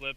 flip.